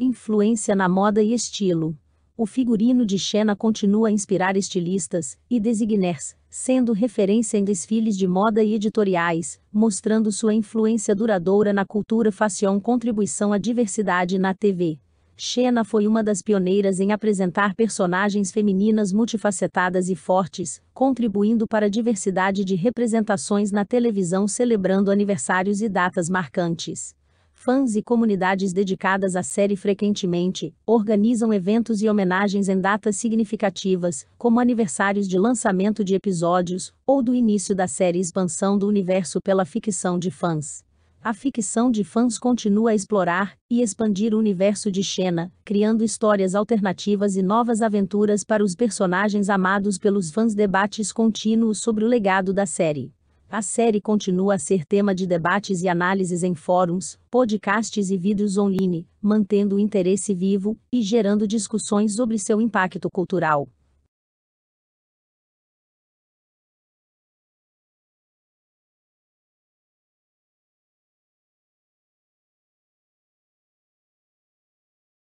Influência na moda e estilo. O figurino de Xena continua a inspirar estilistas e designers, sendo referência em desfiles de moda e editoriais, mostrando sua influência duradoura na cultura fashion contribuição à diversidade na TV. Xena foi uma das pioneiras em apresentar personagens femininas multifacetadas e fortes, contribuindo para a diversidade de representações na televisão celebrando aniversários e datas marcantes. Fãs e comunidades dedicadas à série frequentemente organizam eventos e homenagens em datas significativas, como aniversários de lançamento de episódios ou do início da série Expansão do Universo pela ficção de fãs. A ficção de fãs continua a explorar e expandir o universo de Xena, criando histórias alternativas e novas aventuras para os personagens amados pelos fãs. Debates contínuos sobre o legado da série. A série continua a ser tema de debates e análises em fóruns, podcasts e vídeos online, mantendo o interesse vivo e gerando discussões sobre seu impacto cultural.